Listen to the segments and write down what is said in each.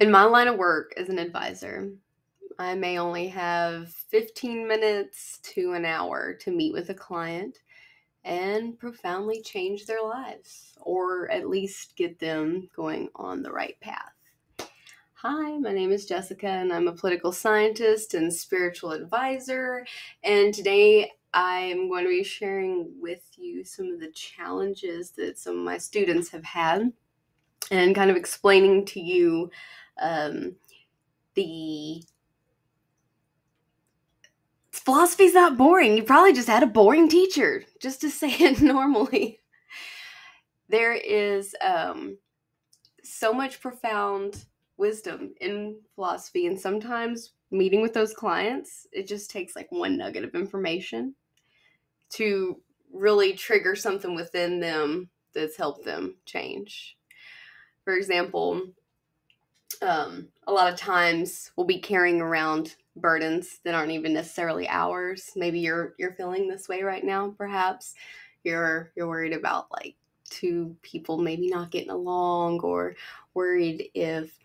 In my line of work as an advisor, I may only have 15 minutes to an hour to meet with a client and profoundly change their lives, or at least get them going on the right path. Hi, my name is Jessica, and I'm a political scientist and spiritual advisor. And today I am going to be sharing with you some of the challenges that some of my students have had and kind of explaining to you um, the philosophy's not boring. You probably just had a boring teacher, just to say it normally. There is um, so much profound wisdom in philosophy, and sometimes meeting with those clients, it just takes like one nugget of information to really trigger something within them that's helped them change. For example, um, a lot of times we'll be carrying around burdens that aren't even necessarily ours. Maybe you're you're feeling this way right now. Perhaps you're you're worried about like two people maybe not getting along, or worried if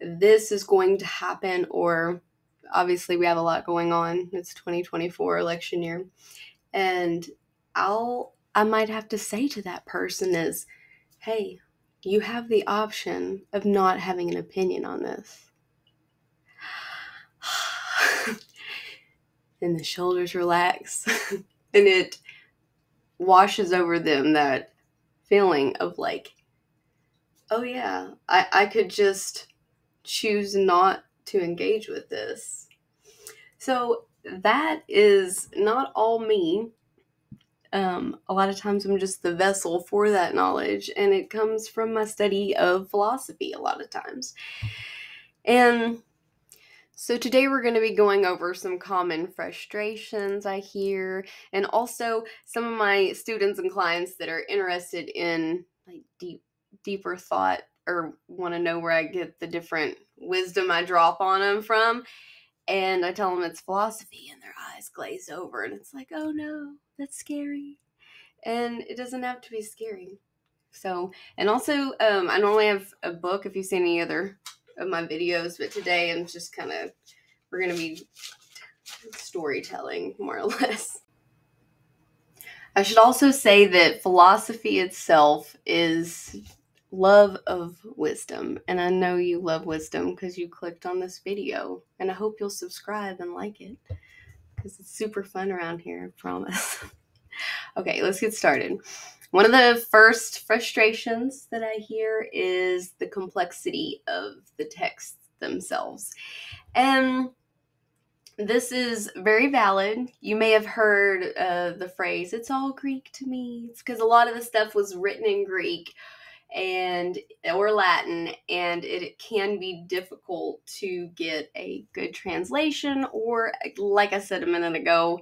this is going to happen, or obviously we have a lot going on. It's 2024 election year, and I'll I might have to say to that person is, hey, you have the option of not having an opinion on this. and the shoulders relax and it washes over them that feeling of like, oh yeah, I, I could just choose not to engage with this. So that is not all me um, a lot of times I'm just the vessel for that knowledge, and it comes from my study of philosophy a lot of times. And so today we're going to be going over some common frustrations I hear, and also some of my students and clients that are interested in like deep, deeper thought or want to know where I get the different wisdom I drop on them from. And I tell them it's philosophy, and their eyes glaze over, and it's like, oh no, that's scary. And it doesn't have to be scary. So, and also, um, I normally have a book if you've seen any other of my videos, but today I'm just kind of, we're going to be storytelling more or less. I should also say that philosophy itself is love of wisdom. And I know you love wisdom because you clicked on this video. And I hope you'll subscribe and like it because it's super fun around here, I promise. okay, let's get started. One of the first frustrations that I hear is the complexity of the texts themselves. And this is very valid. You may have heard uh, the phrase, it's all Greek to me. It's because a lot of the stuff was written in Greek and or Latin, and it can be difficult to get a good translation. Or, like I said a minute ago,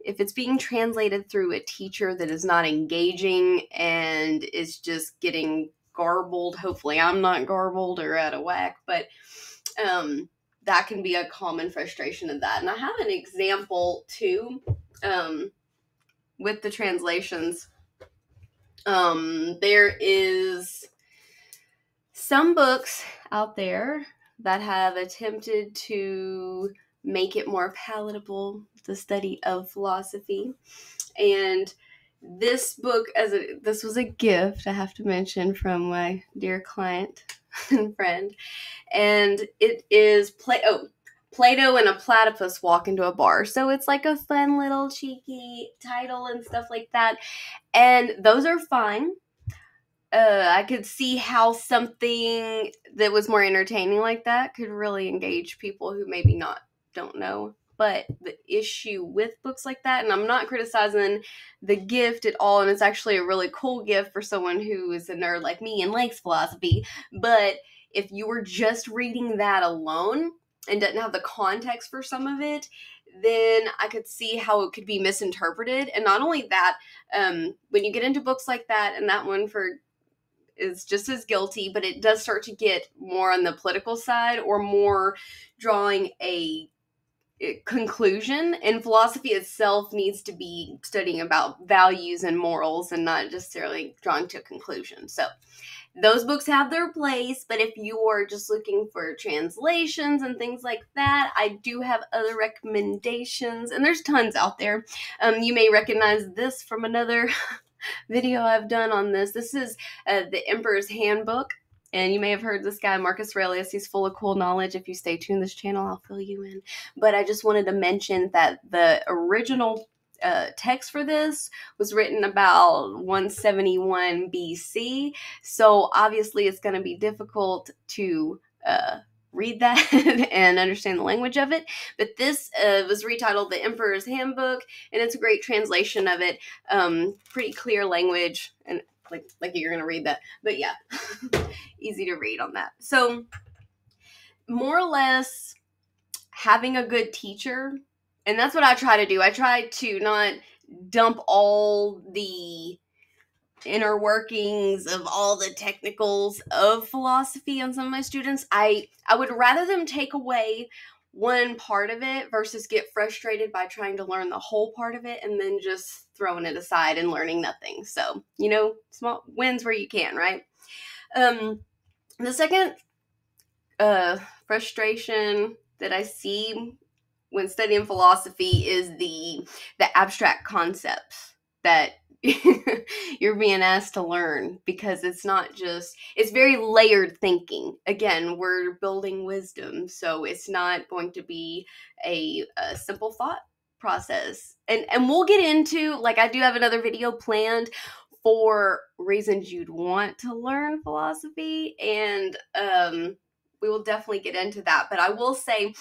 if it's being translated through a teacher that is not engaging and is just getting garbled, hopefully I'm not garbled or out of whack, but um, that can be a common frustration of that. And I have an example too um, with the translations um, there is some books out there that have attempted to make it more palatable the study of philosophy. And this book as a this was a gift i have to mention from my dear client and friend. And it is play oh Plato and a platypus walk into a bar. So it's like a fun little cheeky title and stuff like that. And those are fine. Uh, I could see how something that was more entertaining like that could really engage people who maybe not don't know. But the issue with books like that, and I'm not criticizing the gift at all, and it's actually a really cool gift for someone who is a nerd like me and likes philosophy. But if you were just reading that alone, and doesn't have the context for some of it, then I could see how it could be misinterpreted. And not only that, um, when you get into books like that, and that one for is just as guilty, but it does start to get more on the political side or more drawing a conclusion and philosophy itself needs to be studying about values and morals and not necessarily drawing to a conclusion so those books have their place, but if you are just looking for translations and things like that, I do have other recommendations, and there's tons out there. Um, you may recognize this from another video I've done on this. This is uh, the Emperor's Handbook. And you may have heard this guy, Marcus Aurelius. He's full of cool knowledge. If you stay tuned this channel, I'll fill you in. But I just wanted to mention that the original uh, text for this was written about 171 BC. So obviously, it's going to be difficult to uh, read that and understand the language of it. But this uh, was retitled The Emperor's Handbook, and it's a great translation of it. Um, pretty clear language, and like like you're gonna read that. But yeah, easy to read on that. So more or less, having a good teacher and that's what I try to do. I try to not dump all the inner workings of all the technicals of philosophy on some of my students. I I would rather them take away one part of it versus get frustrated by trying to learn the whole part of it and then just throwing it aside and learning nothing. So, you know, small wins where you can, right? Um the second uh frustration that I see when studying philosophy is the the abstract concepts that you're being asked to learn because it's not just it's very layered thinking. Again we're building wisdom so it's not going to be a, a simple thought process. And and we'll get into like i do have another video planned for reasons you'd want to learn philosophy and um we will definitely get into that. But i will say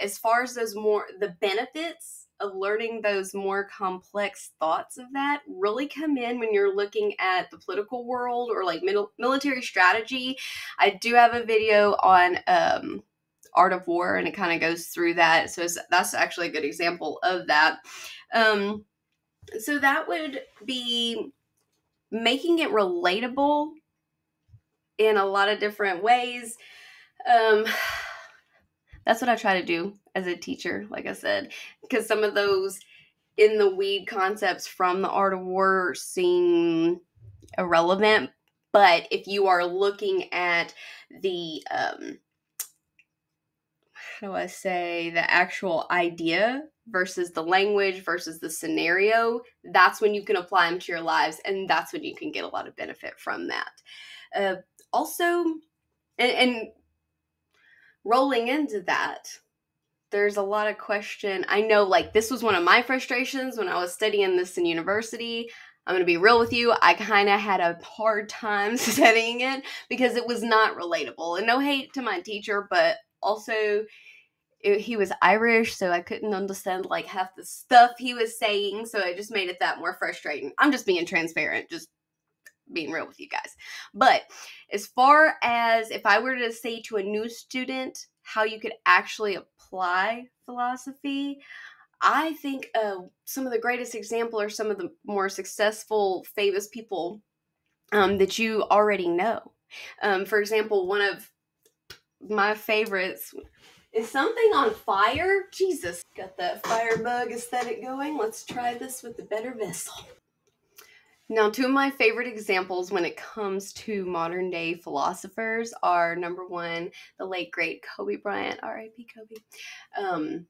as far as those more the benefits of learning those more complex thoughts of that really come in when you're looking at the political world or like middle, military strategy. I do have a video on um, art of war and it kind of goes through that. So that's actually a good example of that. Um, so that would be making it relatable in a lot of different ways. Um, that's what I try to do as a teacher, like I said, because some of those in the weed concepts from the art of war seem irrelevant. But if you are looking at the, um, how do I say, the actual idea versus the language versus the scenario, that's when you can apply them to your lives, and that's when you can get a lot of benefit from that. Uh, also, and, and rolling into that, there's a lot of question. I know, like, this was one of my frustrations when I was studying this in university. I'm going to be real with you. I kind of had a hard time studying it because it was not relatable. And no hate to my teacher, but also it, he was Irish, so I couldn't understand like half the stuff he was saying. So it just made it that more frustrating. I'm just being transparent. Just being real with you guys. But as far as if I were to say to a new student how you could actually apply philosophy, I think uh, some of the greatest example are some of the more successful, famous people um, that you already know. Um, for example, one of my favorites is something on fire. Jesus, got that firebug aesthetic going. Let's try this with the better vessel. Now, two of my favorite examples when it comes to modern day philosophers are number one, the late great Kobe Bryant, R.I.P. Kobe. Um,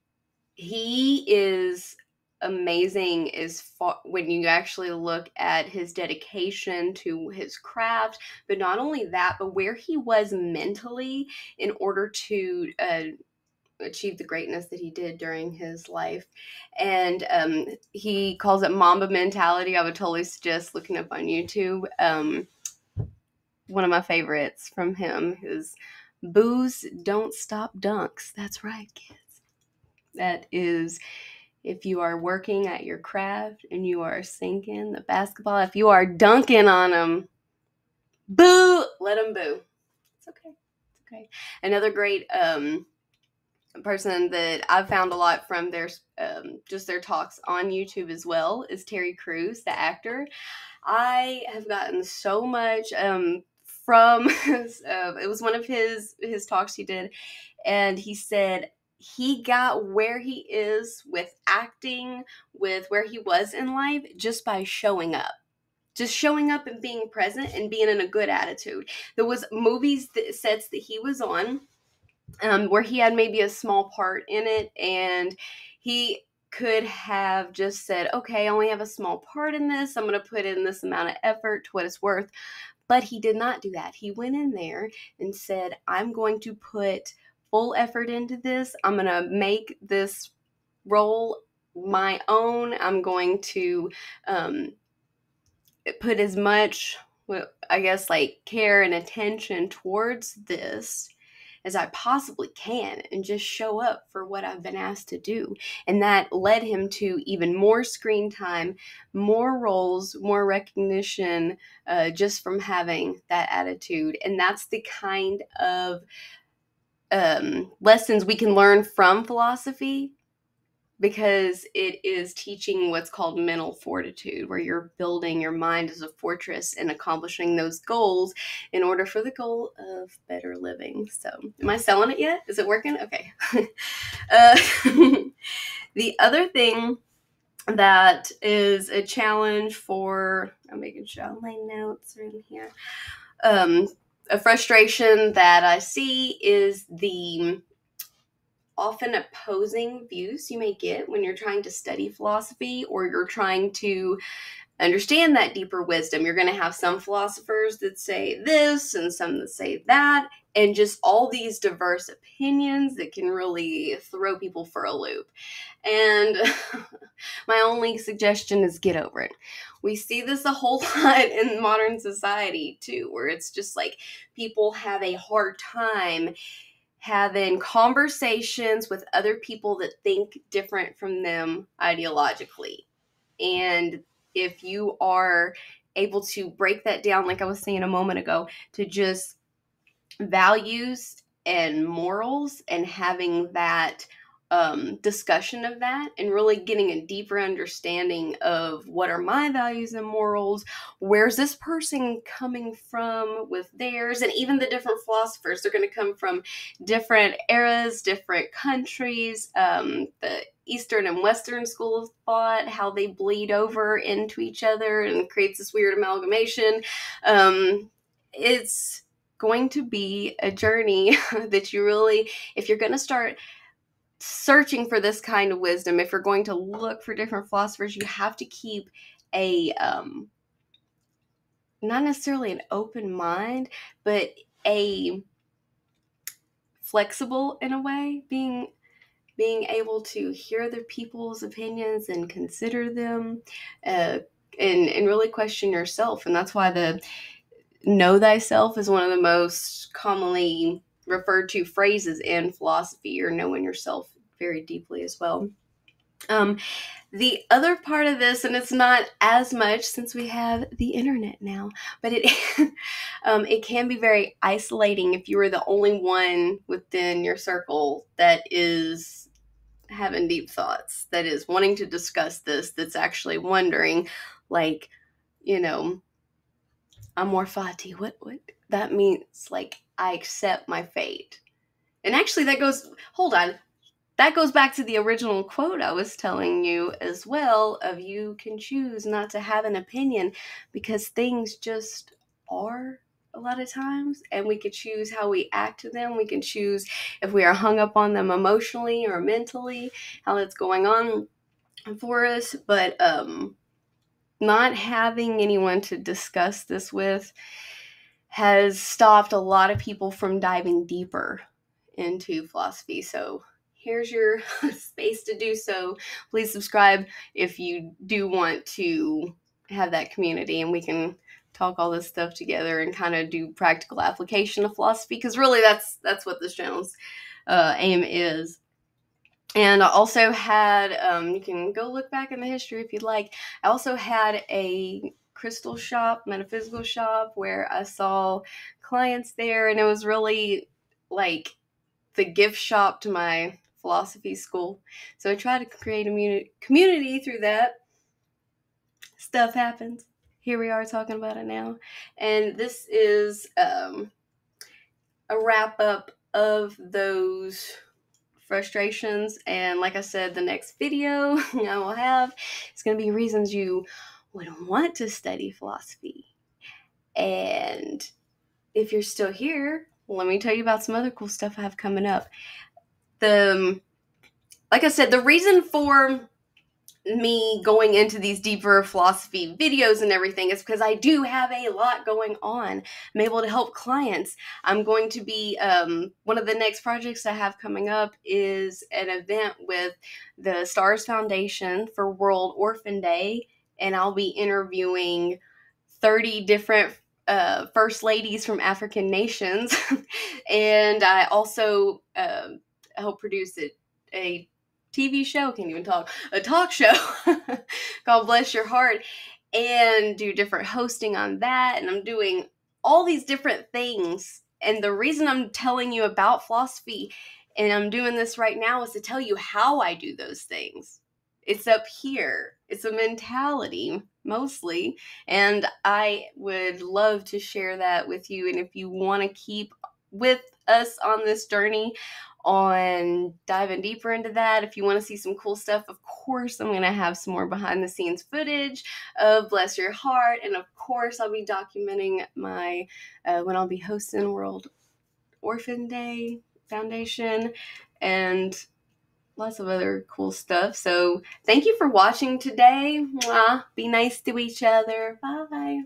he is amazing as far when you actually look at his dedication to his craft but not only that but where he was mentally in order to uh, achieve the greatness that he did during his life. And um, he calls it Mamba mentality. I would totally suggest looking up on YouTube. Um, one of my favorites from him is Boos Don't Stop Dunks. That's right, kids. That is if you are working at your craft and you are sinking the basketball, if you are dunking on them, boo, let them boo. It's okay. It's okay. Another great um, person that I've found a lot from their um, just their talks on YouTube as well is Terry Crews, the actor. I have gotten so much um, from uh, it was one of his his talks he did, and he said he got where he is with acting, with where he was in life, just by showing up. just showing up and being present and being in a good attitude. There was movies that sets that he was on um, where he had maybe a small part in it and he could have just said, okay, I only have a small part in this. I'm going to put in this amount of effort to what it's worth. But he did not do that. He went in there and said, I'm going to put full effort into this. I'm going to make this role my own. I'm going to um, put as much, I guess, like care and attention towards this as I possibly can and just show up for what I've been asked to do. And that led him to even more screen time, more roles, more recognition uh, just from having that attitude. And that's the kind of um, lessons we can learn from philosophy because it is teaching what's called mental fortitude, where you're building your mind as a fortress and accomplishing those goals in order for the goal of better living. So, am I selling it yet? Is it working? Okay. uh, the other thing that is a challenge for, I'm making sure all my notes are in here. Um, a frustration that I see is the often opposing views you may get when you're trying to study philosophy or you're trying to understand that deeper wisdom. You're going to have some philosophers that say this and some that say that, and just all these diverse opinions that can really throw people for a loop. And my only suggestion is get over it. We see this a whole lot in modern society too, where it's just like people have a hard time having conversations with other people that think different from them ideologically. And if you are able to break that down, like I was saying a moment ago, to just values and morals and having that um, discussion of that and really getting a deeper understanding of what are my values and morals, where's this person coming from with theirs, and even the different philosophers. They're going to come from different eras, different countries, um, the Eastern and Western school of thought, how they bleed over into each other and creates this weird amalgamation. Um, it's going to be a journey that you really, if you're going to start searching for this kind of wisdom, if you're going to look for different philosophers, you have to keep a um, not necessarily an open mind, but a flexible in a way, being being able to hear other people's opinions and consider them, uh, and and really question yourself. And that's why the know thyself is one of the most commonly referred to phrases in philosophy or knowing yourself very deeply as well. Um, the other part of this, and it's not as much since we have the internet now, but it um, it can be very isolating if you are the only one within your circle that is having deep thoughts, that is wanting to discuss this, that's actually wondering, like, you know, amor fati. What what that means? Like I accept my fate. And actually, that goes. Hold on. That goes back to the original quote I was telling you as well. Of you can choose not to have an opinion because things just are a lot of times and we can choose how we act to them we can choose if we are hung up on them emotionally or mentally how that's going on for us but um not having anyone to discuss this with has stopped a lot of people from diving deeper into philosophy. So here's your space to do so. Please subscribe if you do want to have that community and we can talk all this stuff together and kind of do practical application of philosophy because really that's that's what this channel's uh, aim is and I also had, um, you can go look back in the history if you'd like. I also had a crystal shop, metaphysical shop, where I saw clients there, and it was really like the gift shop to my philosophy school. So I tried to create a community through that. Stuff happens. Here we are talking about it now. And this is um, a wrap up of those frustrations. And like I said, the next video I will have is going to be reasons you would want to study philosophy. And if you're still here, let me tell you about some other cool stuff I have coming up. The um, like I said, the reason for me going into these deeper philosophy videos and everything is because I do have a lot going on. I'm able to help clients. I'm going to be um, one of the next projects I have coming up is an event with the Stars Foundation for World Orphan Day, and I'll be interviewing 30 different uh, first ladies from African nations, and I also uh, help produce a, a TV show, can't even talk, a talk show called Bless Your Heart, and do different hosting on that. And I'm doing all these different things. And the reason I'm telling you about philosophy and I'm doing this right now is to tell you how I do those things. It's up here. It's a mentality mostly. And I would love to share that with you. And if you want to keep with us on this journey on diving deeper into that. If you want to see some cool stuff, of course, I'm going to have some more behind the scenes footage of Bless Your Heart. And of course, I'll be documenting my uh, when I'll be hosting World Orphan Day Foundation and lots of other cool stuff. So, thank you for watching today. Mwah. Be nice to each other. Bye.